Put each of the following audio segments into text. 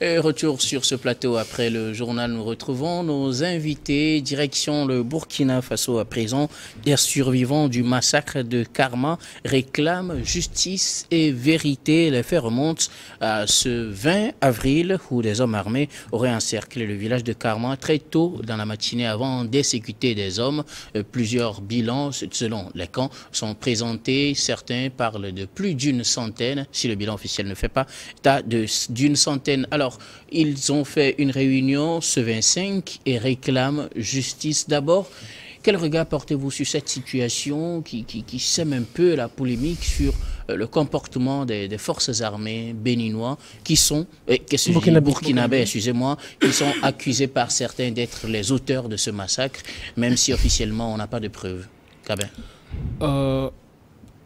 retour sur ce plateau après le journal. Nous retrouvons nos invités. Direction le Burkina Faso à présent. Les survivants du massacre de Karma réclament justice et vérité. Les faits remontent à ce 20 avril où des hommes armés auraient encerclé le village de Karma très tôt dans la matinée avant d'exécuter des hommes. Euh, plusieurs bilans, selon les camps, sont présentés. Certains parlent de plus d'une centaine, si le bilan officiel ne fait pas, d'une centaine. Alors, ils ont fait une réunion ce 25 et réclament justice d'abord. Quel regard portez-vous sur cette situation qui, sème un peu la polémique sur euh, le comportement des, forces armées béninois qui sont, euh, burkinabés, excusez-moi, qui sont accusés par certains d'être les auteurs de ce massacre, même si officiellement on n'a pas de preuves. Euh,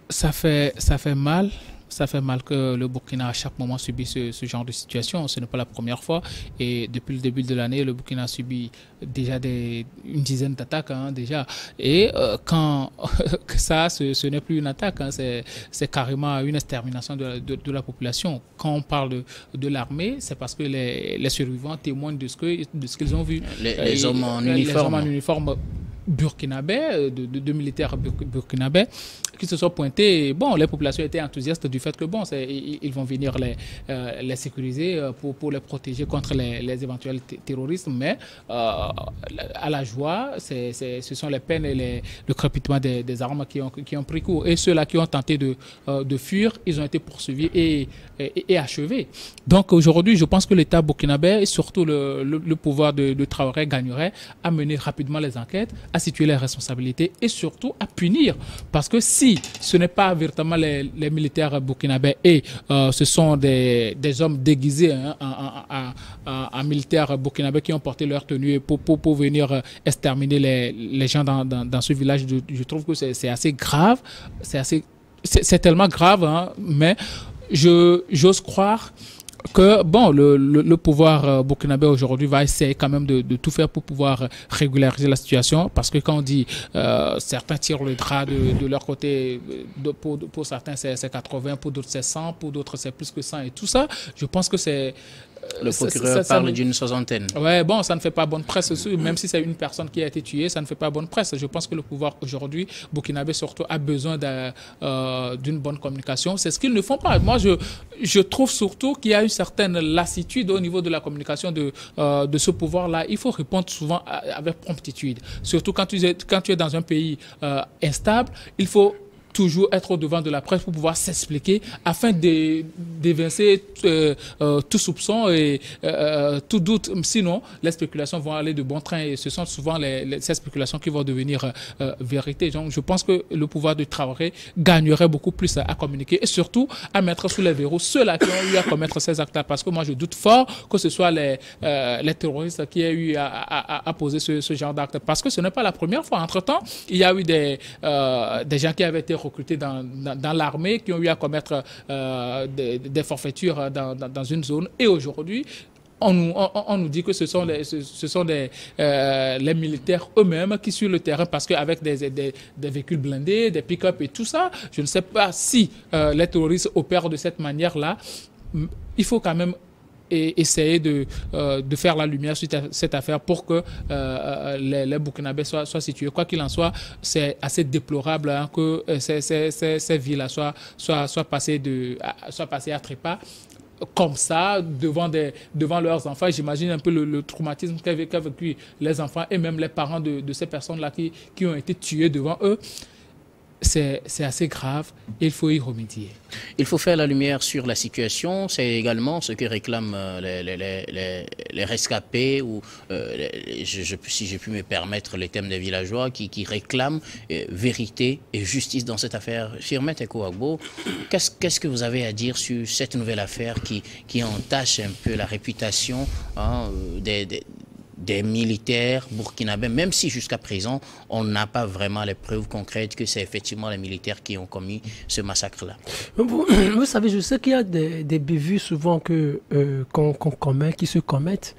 ça fait ça fait mal ça fait mal que le Burkina à chaque moment subisse ce, genre de situation. Ce n'est pas la première fois. Et depuis le début de l'année, le Burkina a subi déjà des, une dizaine d'attaques hein, déjà. Et euh, quand ça, ce, n'est plus une attaque, hein, c'est carrément une extermination de, de, la population. Quand on parle de, l'armée, c'est parce que les, les, survivants témoignent de ce qu'ils ont vu. Les, hommes en uniforme. Les hommes en uniforme burkinabés, de, de, militaires burkinabés, qui se sont pointés. Bon, les populations étaient enthousiastes du fait que, bon, ils vont venir les, euh, sécuriser euh, pour, les protéger contre les, éventuels terroristes, mais euh, à la joie, ce sont les peines et le crépitement des, armes qui ont, pris cours. Et ceux-là qui ont tenté de, fuir, ils ont été poursuivis et, achevés. Donc aujourd'hui, je pense que l'État burkinabé et surtout le, pouvoir de Traoré gagnerait à mener rapidement les enquêtes, à situer les responsabilités et surtout à punir. Parce que si ce n'est pas véritablement les, militaires burkinabés et euh, ce sont des, des hommes déguisés hein, en, militaires burkinabés qui ont porté leur tenue pour, pour, pour venir euh, exterminer les, les gens dans, dans, ce village, je, trouve que c'est assez grave. C'est tellement grave, hein, mais j'ose croire que bon, le, le, pouvoir euh, burkinabé aujourd'hui va essayer quand même de, de, tout faire pour pouvoir régulariser la situation, parce que quand on dit euh, certains tirent le drap de, de leur côté, de, pour, pour certains c'est 80, pour d'autres c'est 100, pour d'autres c'est plus que 100 et tout ça, je pense que c'est le procureur parle d'une soixantaine. Ouais, bon, ça ne fait pas bonne presse. Même si c'est une personne qui a été tuée, ça ne fait pas bonne presse. Je pense que le pouvoir aujourd'hui, Burkinabé surtout, a besoin euh, d'une bonne communication. C'est ce qu'ils ne font pas. Moi, je, je trouve surtout qu'il y a une certaine lassitude au niveau de la communication de, euh, de ce pouvoir-là. Il faut répondre souvent avec promptitude. Surtout quand tu es, quand tu es dans un pays euh, instable, il faut toujours être au devant de la presse pour pouvoir s'expliquer afin d'évincer euh, euh, tout soupçon et euh, tout doute. Sinon, les spéculations vont aller de bon train et ce sont souvent les, ces spéculations qui vont devenir vérité. Donc, je pense que le pouvoir de travailler gagnerait beaucoup plus à, communiquer et surtout à mettre sous les verrous ceux-là qui ont eu à commettre ces actes-là. Parce que moi, je doute fort que ce soit les, les terroristes qui aient eu à, à, poser ce, ce genre d'actes. Parce que ce n'est pas la première fois. Entre-temps, il y a eu des, des gens qui avaient été recrutés dans, l'armée, qui ont eu à commettre euh, des, forfaitures dans, dans, une zone. Et aujourd'hui, on nous, dit que ce sont euh, les militaires eux-mêmes qui sur le terrain, parce qu'avec des, des, des, véhicules blindés, des pick-up et tout ça, je ne sais pas si euh, les terroristes opèrent de cette manière-là. Il faut quand même et essayer de, euh, de faire la lumière sur cette affaire pour que euh, euh, les, les Burkinabés soient, situés. Quoi qu'il en soit, c'est assez déplorable hein, que ces, ces, villes-là soient, soient, soient, passées soient passées à trépas comme ça devant, des, devant leurs enfants. J'imagine un peu le, traumatisme qu'ont vécu les enfants et même les parents de, de ces personnes-là qui, qui ont été tuées devant eux c'est assez grave il faut y remédier. Il faut faire la lumière sur la situation. C'est également ce que réclament euh, les, rescapés ou, euh, je, si j'ai pu me permettre, les thèmes des villageois qui, réclament euh, vérité et justice dans cette affaire. Firmet et qu'est-ce que vous avez à dire sur cette nouvelle affaire qui, entache un peu la réputation hein, des, des des militaires burkinabés, même si jusqu'à présent, on n'a pas vraiment les preuves concrètes que c'est effectivement les militaires qui ont commis ce massacre-là. Vous, savez, je sais qu'il y a des, des bévues souvent euh, qu'on commet, qui se commettent,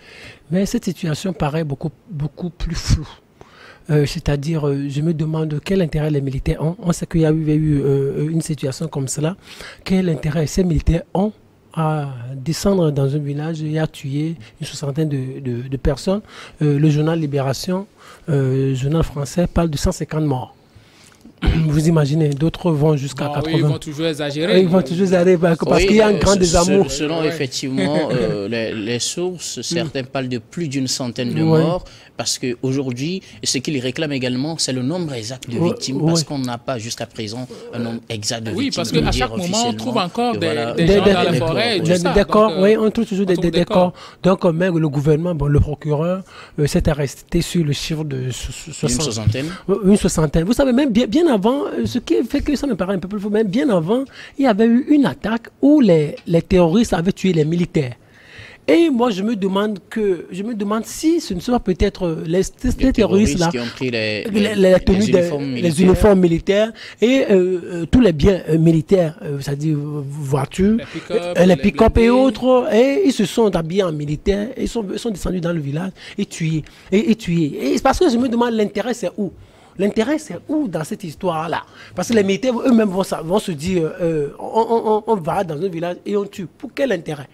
mais cette situation paraît beaucoup, beaucoup plus floue. Euh, c'est-à-dire, euh, je me demande quel intérêt les militaires ont. On sait qu'il y a eu une situation comme cela. Quel intérêt ces militaires ont à descendre dans un village et à tuer une soixantaine de, personnes. Euh, le journal Libération, euh, journal français, parle de 150 morts. Vous imaginez, d'autres vont jusqu'à 80. Oui, ils vont toujours exagérer. ils vont toujours exagérer parce, qu'il y a un grand désamour. Selon effectivement euh, les, sources, certains parlent de plus d'une centaine de morts parce qu'aujourd'hui, ce qu'ils réclament également, c'est le nombre exact de victimes parce qu'on n'a pas jusqu'à présent un nombre exact de victimes. Oui, parce qu'à chaque moment, on trouve encore des, gens dans la forêt. D'accord, euh, oui, on trouve toujours des, décors. Donc, même le gouvernement, bon, le procureur euh, s'est arrêté sur le chiffre de 60. Une soixantaine. Une soixantaine. Vous savez, même bien, bien avant, euh, ce qui fait que ça me paraît un peu plus fou, même bien avant, il y avait eu une attaque où les, les terroristes avaient tué les militaires. Et moi, je me demande que, je me demande si ce ne sont peut-être les, terroristes là, qui ont pris les, les, uniformes, militaires. et euh, euh, tous les biens militaires, c'est-à-dire voitures, les pick-up et autres, et ils se sont habillés en militaire, et ils sont, sont descendus dans le village et tués, et, et tués. Et parce que je me demande l'intérêt c'est où? L'intérêt, c'est où dans cette histoire-là? Parce que les militaires eux-mêmes vont, se dire on, on, va dans un village et on tue. Pour quel intérêt?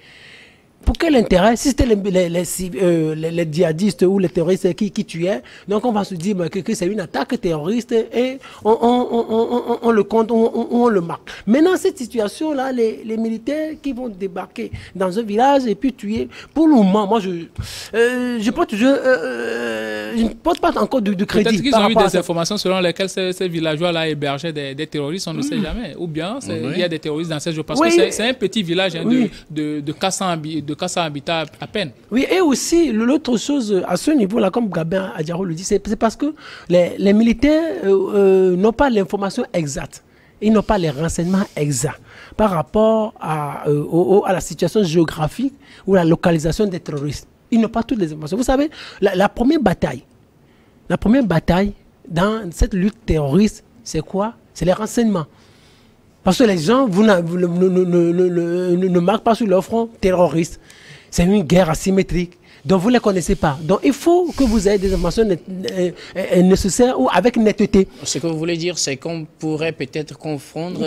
Pour quel intérêt Si c'était les, les, euh, les, les, djihadistes ou les terroristes qui, qui tuaient, donc on va se dire bah, que, que c'est une attaque terroriste et on, on, on, on le compte, on, le marque. Maintenant, cette situation-là, les, militaires qui vont débarquer dans un village et puis tuer, pour le moment, moi, je euh, je, porte, je, euh, je ne porte pas encore de, crédit. Peut-être qu'ils ont eu des informations selon lesquelles ces, ces villageois-là hébergeaient des, des, terroristes, on ne sait jamais. Ou bien, il y a des terroristes dans ces jours. Parce que c'est un petit village hein, de, de, de 400 habitants habitat à peine. Oui, et aussi, l'autre chose, à ce niveau-là, comme Gabin Adjaro le dit, c'est parce que les, militaires euh, euh, n'ont pas l'information exacte. Ils n'ont pas les renseignements exacts par rapport à, euh, à la situation géographique ou la localisation des terroristes. Ils n'ont pas toutes les informations. Vous savez, la première bataille, la première bataille dans cette lutte terroriste, c'est quoi? C'est les renseignements. Parce que les gens vous ne, ne, marquent pas sur leur front terroriste. C'est une guerre asymétrique. Donc vous ne les connaissez pas. Donc il faut que vous ayez des informations euh, euh, nécessaires ou avec netteté. Ce que vous voulez dire, c'est qu'on pourrait peut-être confondre,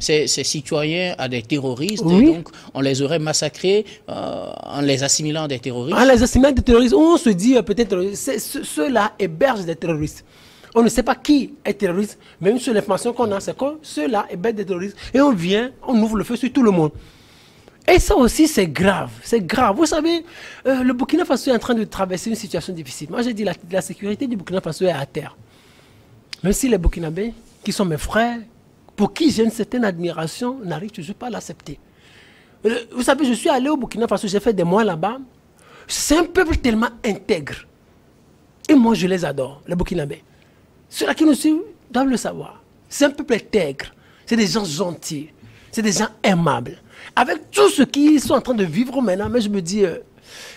Ces, citoyens à des terroristes. donc on les aurait massacrés euh, en les assimilant à des terroristes. En les assimilant à des terroristes. On se dit peut-être ceux-là hébergent des terroristes. On ne sait pas qui est terroriste, même sur l'information qu'on a, c'est que ceux-là est bête des terroristes. Et on vient, on ouvre le feu sur tout le monde. Et ça aussi, c'est grave. C'est grave. Vous savez, euh, le Burkina Faso est en train de traverser une situation difficile. Moi, j'ai dit la, la sécurité du Burkina Faso est à terre. Même si les Burkinabés, qui sont mes frères, pour qui j'ai une certaine admiration, n'arrivent toujours pas à l'accepter. Euh, vous savez, je suis allé au Burkina Faso, j'ai fait des mois là-bas. C'est un peuple tellement intègre. Et moi, je les adore, les Burkinabés. Ceux-là qui nous suivent doivent le savoir. C'est un peuple intègre. C'est des gens gentils. C'est des gens aimables. Avec tout ce qu'ils sont en train de vivre maintenant, mais je me dis, euh,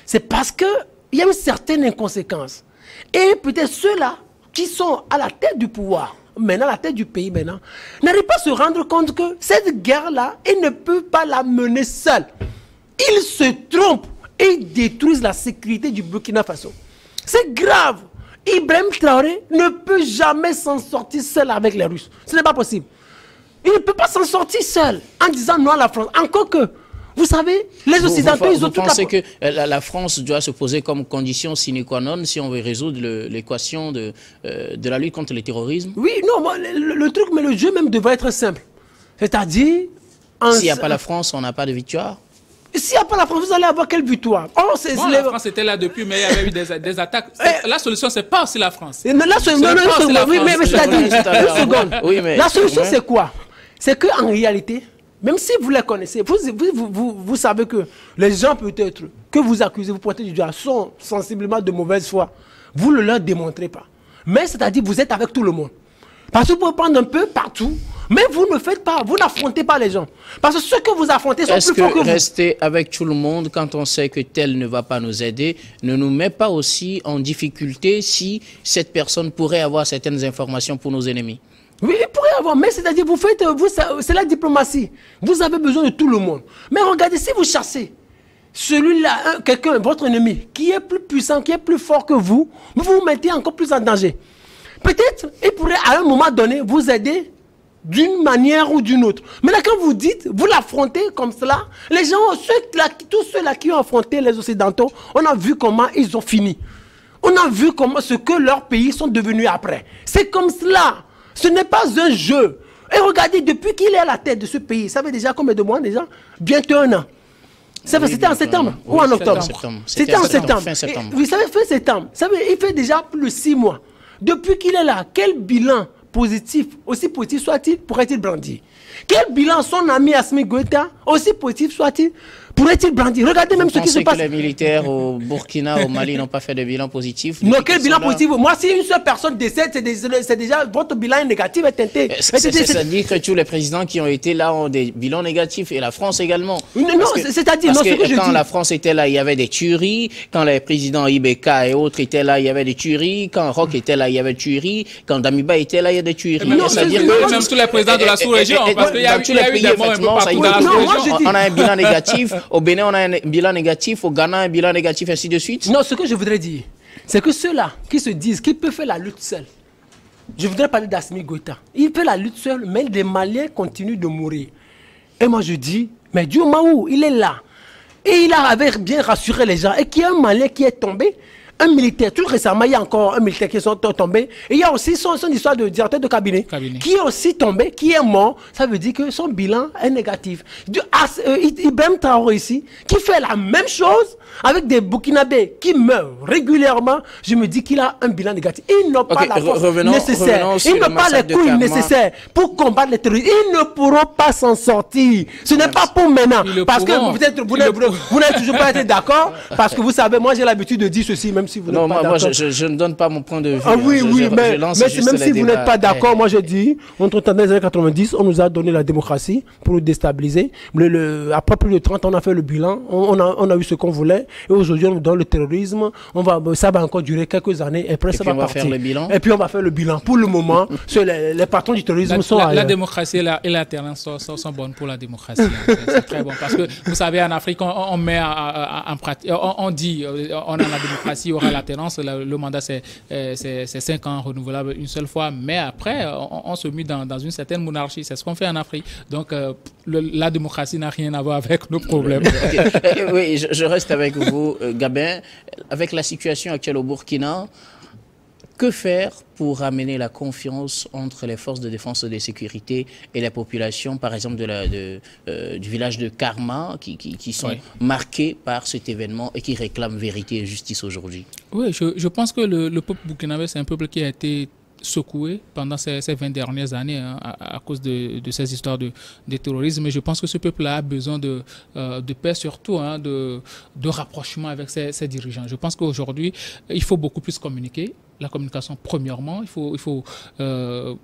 c'est parce qu'il y a une certaine inconséquence. Et peut-être ceux-là qui sont à la tête du pouvoir, maintenant à la tête du pays maintenant, n'arrivent pas à se rendre compte que cette guerre-là, ils ne peuvent pas la mener seuls. Ils se trompent et détruisent la sécurité du Burkina Faso. C'est grave. Ibrahim Traoré ne peut jamais s'en sortir seul avec les Russes. Ce n'est pas possible. Il ne peut pas s'en sortir seul en disant non à la France. Encore que, vous savez, les Occidentaux, ils ont tout pensez que la, France doit se poser comme condition sine qua non si on veut résoudre l'équation de, euh, de la lutte contre le terrorisme? Oui, non, le, le, truc, mais le jeu même devrait être simple. C'est-à-dire... S'il n'y a pas la France, on n'a pas de victoire? S'il n'y a pas la France, vous allez avoir quelle victoire oh, La France était là depuis, mais il y avait eu des, attaques. Eh. la solution, c'est pas aussi la France. La, solution, non, non, oui, mais, c'est-à-dire, une seconde. Oui, mais, la solution, c'est quoi? C'est qu'en réalité, même si vous les connaissez, vous, vous, vous, vous, savez que les gens peut-être que vous accusez, vous pointez du doigt, sont sensiblement de mauvaise foi. Vous ne leur démontrez pas. Mais c'est-à-dire, vous êtes avec tout le monde. Parce que vous pouvez prendre un peu partout, mais vous ne faites pas, vous n'affrontez pas les gens. Parce que ceux que vous affrontez sont plus forts que, que vous. rester avec tout le monde quand on sait que tel ne va pas nous aider ne nous met pas aussi en difficulté si cette personne pourrait avoir certaines informations pour nos ennemis? Oui, il pourrait avoir, mais c'est-à-dire, vous faites, vous, c'est la diplomatie. Vous avez besoin de tout le monde. Mais regardez, si vous chassez celui-là, quelqu'un, votre ennemi, qui est plus puissant, qui est plus fort que vous, vous vous mettez encore plus en danger. Peut-être, il pourrait à un moment donné vous aider d'une manière ou d'une autre. Mais là, quand vous dites, vous l'affrontez comme cela, les gens, ceux là, tous ceux-là qui ont affronté les Occidentaux, on a vu comment ils ont fini. On a vu comment ce que leurs pays sont devenus après. C'est comme cela. Ce n'est pas un jeu. Et regardez, depuis qu'il est à la tête de ce pays, ça fait déjà combien de mois déjà? Bientôt un an. C'était en septembre ou en octobre? C'était en septembre. vous savez, fin septembre. Ça il fait déjà plus de six mois. Depuis qu'il est là, quel bilan? Positif, aussi positif soit-il, pourrait-il brandir? Quel bilan son ami Asmi Goïta, aussi positif soit-il, pourrait-il brandir Regardez même ce qui se passe. que les militaires au Burkina, au Mali n'ont pas fait de bilan positif Non, quel bilan positif Moi, si une seule personne décède, c'est déjà votre bilan est négatif est teinté. Ça dit que tous les présidents qui ont été là ont des bilans négatifs et la France également. Non, c'est-à-dire, parce que, quand la France était là, il y avait des tueries. Quand les présidents Ibeka et autres étaient là, il y avait des tueries. Quand Rock était là, il y avait des tueries. Quand Damiba était là, il y a des tueries. C'est-à-dire que même tous les présidents de la sous-région, parce qu'il y a eu des morts un peu partout dans la sous-région. On a un bilan négatif. Au Bénin, on a un bilan négatif. Au Ghana, un bilan négatif, ainsi de suite. Non, ce que je voudrais dire, c'est que ceux-là qui se disent qu'ils peuvent faire la lutte seule, je voudrais parler d'Asmi Goïta. Il fait la lutte seule, mais les Maliens continuent de mourir. Et moi, je dis, mais Dieu Maou, il est là. Et il avait bien rassuré les gens. Et qu'il y a un Malien qui est tombé, un militaire, tout récemment, il y a encore un militaire qui est tombé. Et il y a aussi son, histoire de directeur de cabinet, qui est aussi tombé, qui est mort. Ça veut dire que son bilan est négatif. Euh, Ibrahim Traoré ici, qui fait la même chose avec des Burkinabés qui meurent régulièrement, je me dis qu'il a un bilan négatif. Il n'a pas la force nécessaire. Il n'a pas les couilles nécessaires pour combattre les terroristes. Ils ne pourront pas s'en sortir. Ce n'est pas pour maintenant. Parce que vous n'êtes toujours pas été d'accord. Parce que vous savez, moi j'ai l'habitude de dire ceci, même si vous n'êtes pas d'accord. Non, moi je, ne donne pas mon point de vue. Ah oui, hein. oui, mais, même si vous n'êtes pas d'accord, moi je dis, entre temps les années 90, on nous a donné la démocratie pour nous déstabiliser. après plus de 30 ans, on a fait le bilan. On, a, on a eu ce qu'on voulait. Et aujourd'hui, on nous donne le terrorisme. On va, ça va encore durer quelques années. Et après, ça va, partir. Faire le bilan. Et puis, on va faire le bilan. Pour le moment, les, les, patrons du terrorisme la, sont la, la démocratie et l'alternance sont, sont, sont, bonnes pour la démocratie. Hein. C'est très bon. Parce que, vous savez, en Afrique, on, met en pratique, on, dit, on a la démocratie, aura l'alternance. Le, mandat, c'est 5 ans renouvelable une seule fois. Mais après, on, se met dans, dans, une certaine monarchie. C'est ce qu'on fait en Afrique. Donc, euh, la démocratie n'a rien à voir avec nos problèmes. oui, je, je reste avec vous, euh, Gabin. Avec la situation actuelle au Burkina, que faire pour ramener la confiance entre les forces de défense et de sécurité et la population, par exemple, de la, de, euh, du village de Karma, qui, qui, qui sont marqués par cet événement et qui réclament vérité et justice aujourd'hui? Oui, je, je, pense que le, le peuple burkinabé, c'est un peuple qui a été secoué pendant ces, ces 20 dernières années hein, à, à, cause de, de, ces histoires de, de terrorisme. Mais je pense que ce peuple a besoin de, euh, de paix, surtout hein, de, de rapprochement avec ses, ses dirigeants. Je pense qu'aujourd'hui, il faut beaucoup plus communiquer. La communication, premièrement, il faut, il faut euh,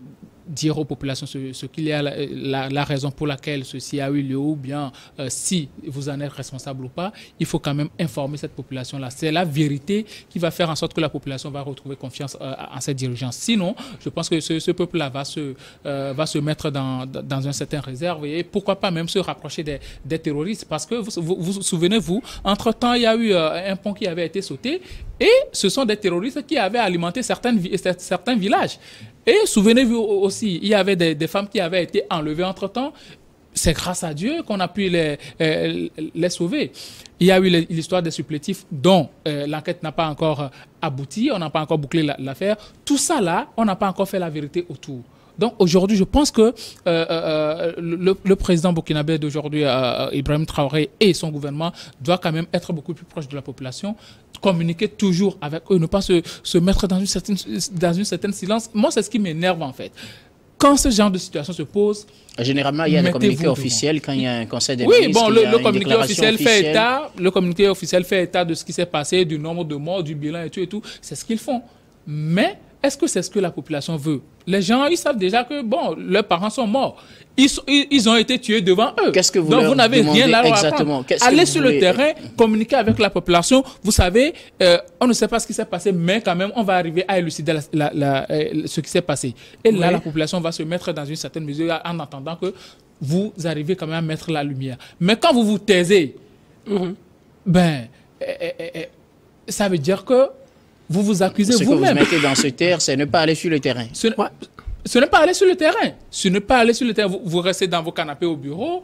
dire aux populations ce, qu'il y a, la, raison pour laquelle ceci a eu lieu ou bien euh, si vous en êtes responsable ou pas, il faut quand même informer cette population-là. C'est la vérité qui va faire en sorte que la population va retrouver confiance euh, en ses dirigeants. Sinon, je pense que ce, peuple-là va se, va se mettre dans, dans un certain réserve et pourquoi pas même se rapprocher des, des terroristes parce que vous vous, vous souvenez-vous, entre-temps, il y a eu un pont qui avait été sauté et ce sont des terroristes qui avaient alimenté certains villages. Et souvenez-vous aussi, il y avait des, femmes qui avaient été enlevées entre-temps. C'est grâce à Dieu qu'on a pu les, euh, les sauver. Il y a eu l'histoire des supplétifs dont euh, l'enquête n'a pas encore abouti, on n'a pas encore bouclé l'affaire. Tout ça là, on n'a pas encore fait la vérité autour. Donc aujourd'hui, je pense que euh, euh, le, le, président burkinabé d'aujourd'hui, euh, Ibrahim Traoré et son gouvernement doivent quand même être beaucoup plus proches de la population, communiquer toujours avec eux, ne pas se, se mettre dans une certaine, dans une certaine silence. Moi, c'est ce qui m'énerve en fait quand ce genre de situation se pose. Généralement, il y a un communiqué officiel quand il y a un conseil des Oui, bon, le, le communiqué officiel fait état, le communiqué officiel fait état de ce qui s'est passé, du nombre de morts, du bilan et tout et tout. C'est ce qu'ils font. Mais est-ce que c'est ce que la population veut? Les gens, ils savent déjà que, bon, leurs parents sont morts. Ils, ils, ils ont été tués devant eux. Qu'est-ce que vous Donc, vous n'avez rien là exactement? Allez sur voulez... le terrain, communiquer avec la population. Vous savez, euh, on ne sait pas ce qui s'est passé, mais quand même, on va arriver à élucider la, la, la, euh, ce qui s'est passé. Et oui. là, la population va se mettre dans une certaine mesure en attendant que vous arrivez quand même à mettre la lumière. Mais quand vous vous taisez, mm -hmm. ben, eh, eh, ça veut dire que vous vous accusez vous-même. Ce que vous mettez dans ce terre, c'est ne pas aller sur le terrain. Ce, ouais. n'est pas aller sur le terrain. Ce n'est pas aller sur le terrain. Vous, vous restez dans vos canapés au bureau,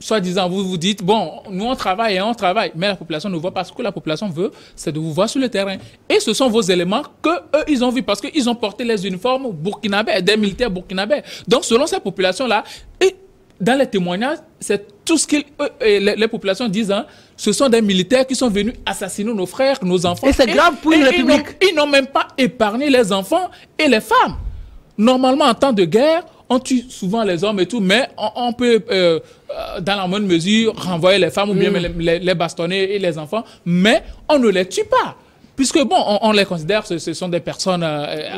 soi-disant, vous vous dites, bon, nous on travaille et on travaille, mais la population ne voit pas. Ce que la population veut, c'est de vous voir sur le terrain. Et ce sont vos éléments que eux, ils ont vu parce qu'ils ont porté les uniformes burkinabés, des militaires burkinabés. Donc, selon cette population-là, et dans les témoignages, c'est tout ce que les, les, populations disent. Hein, ce sont des militaires qui sont venus assassiner nos frères, nos enfants. Et c'est grave pour une république. Ils n'ont même pas épargné les enfants et les femmes. Normalement, en temps de guerre, on tue souvent les hommes et tout, mais on, peut, euh, euh, dans la bonne mesure, renvoyer les femmes ou bien mm. les, les, bastonner et les enfants, mais on ne les tue pas puisque bon, on, les considère, ce, ce, sont des personnes euh,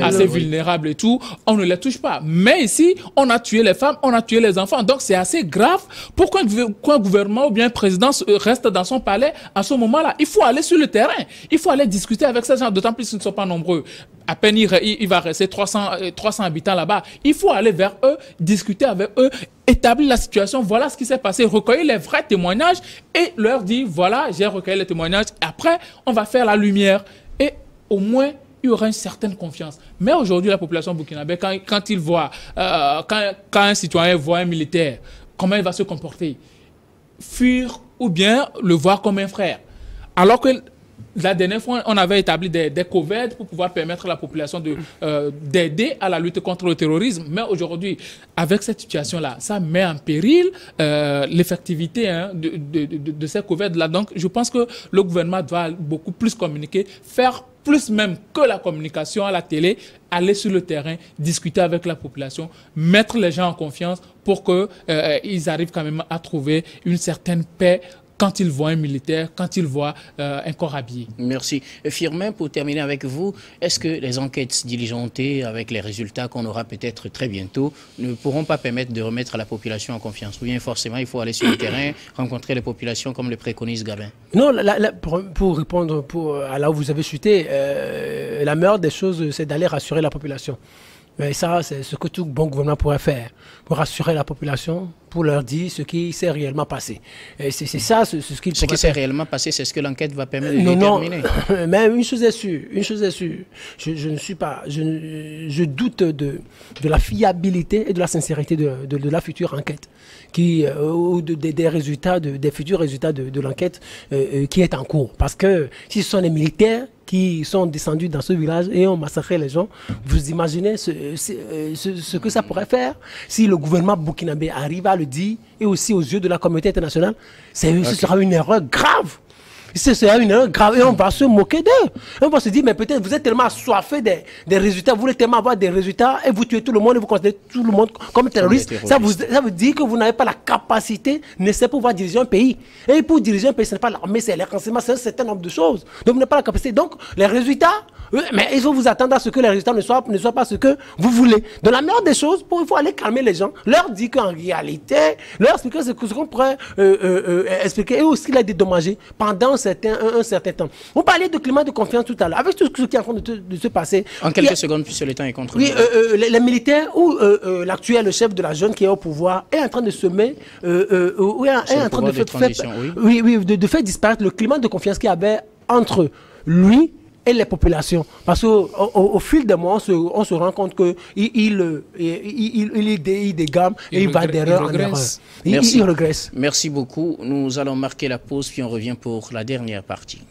assez, vulnérables. et tout, on ne les touche pas. Mais ici, on a tué les femmes, on a tué les enfants, donc c'est assez grave. Pourquoi un gouvernement ou bien un président reste dans son palais à ce moment-là? Il faut aller sur le terrain, il faut aller discuter avec ces gens, d'autant plus qu'ils ne sont pas nombreux. À peine il, il, va rester 300, 300 euh, habitants là-bas. Il faut aller vers eux, discuter avec eux, établir la situation. Voilà ce qui s'est passé, recueillir les vrais témoignages et leur dire voilà, j'ai recueilli les témoignages. Après, on va faire la lumière et au moins il y aura une certaine confiance. Mais aujourd'hui, la population burkinabé, quand, quand il voit, euh, quand, quand un citoyen voit un militaire, comment il va se comporter? Fuir ou bien le voir comme un frère? Alors que la dernière fois, on avait établi des, des pour pouvoir permettre à la population euh, d'aider à la lutte contre le terrorisme. Mais aujourd'hui, avec cette situation-là, ça met en péril euh, l'effectivité hein, de, de, de, de, ces couvertes-là. Donc, je pense que le gouvernement doit beaucoup plus communiquer, faire plus même que la communication à la télé, aller sur le terrain, discuter avec la population, mettre les gens en confiance pour qu'ils euh, arrivent quand même à trouver une certaine paix quand ils voient un militaire, quand ils voient euh, un corps habillé. Merci. Firmin, pour terminer avec vous, est-ce que les enquêtes diligentées, avec les résultats qu'on aura peut-être très bientôt, ne pourront pas permettre de remettre la population en confiance? Ou bien forcément, il faut aller sur le terrain, rencontrer les populations comme le préconise Gabin? Non, pour, répondre pour, à là où vous avez chuté, euh, la meilleure des choses, c'est d'aller rassurer la population. Mais ça, c'est ce que tout bon gouvernement pourrait faire pour rassurer la population, pour leur dire ce qui s'est réellement passé. C'est ça, ce, ce qu'il Ce qui s'est réellement passé, c'est ce que l'enquête va permettre de déterminer. Non, mais une chose est sûre, une chose est sûre. Je, ne suis pas, je, je doute de, de, la fiabilité et de la sincérité de, de, la future enquête, qui, euh, ou des résultats, des futurs résultats de, l'enquête euh, euh, qui est en cours. Parce que si ce sont les militaires qui sont descendus dans ce village et ont massacré les gens. Vous imaginez ce, ce, que ça pourrait faire si le gouvernement burkinabé arrive à le dire et aussi aux yeux de la communauté internationale. Ce sera une erreur grave c'est une erreur grave et on va se moquer d'eux. On va se dire, mais peut-être vous êtes tellement assoiffé des, des, résultats, vous voulez tellement avoir des résultats et vous tuez tout le monde et vous considérez tout le monde comme terroriste. Ça, vous, ça veut dire que vous n'avez pas la capacité nécessaire pour pouvoir diriger un pays. Et pour diriger un pays, ce n'est pas l'armée, c'est les renseignements, c'est un certain nombre de choses. Donc vous n'avez pas la capacité. Donc les résultats, mais il faut vous attendre à ce que les résultats ne soient, ne soient pas ce que vous voulez. De la meilleure des choses, pour, il faut aller calmer les gens, leur dire qu'en réalité, leur expliquer ce qu'on pourrait euh, euh, euh, expliquer et aussi les dédommager pendant certain, un, certain temps. On parlait de climat de confiance tout à l'heure. Avec tout ce qui est en train de, se passer. En quelques secondes, puisque le temps est contre Oui, les, militaires ou l'actuel chef de la jeune qui est au pouvoir est en train de semer, ou est, en train de, faire, oui. oui, de, de faire disparaître le climat de confiance qu'il y avait entre lui et les populations. Parce qu'au au, fil des mois, on se, rend compte qu'il il, il, il, il, il dégamme et il, va d'erreur en erreur. Merci. il regresse. Merci beaucoup. Nous allons marquer la pause, puis on revient pour la dernière partie.